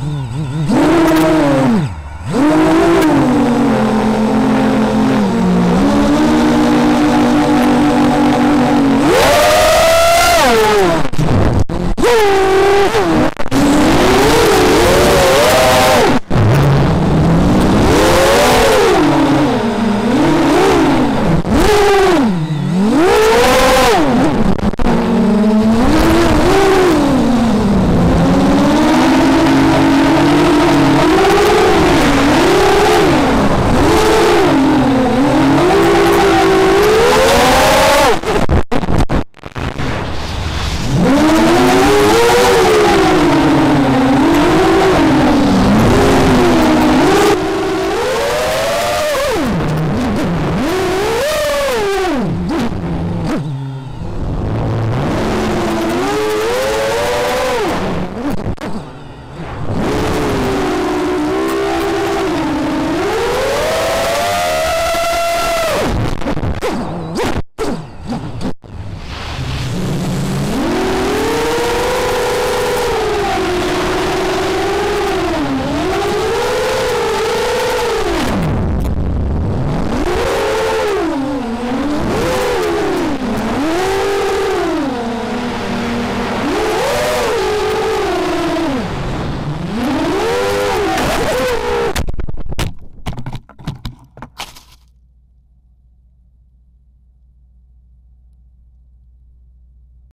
Mm-hmm.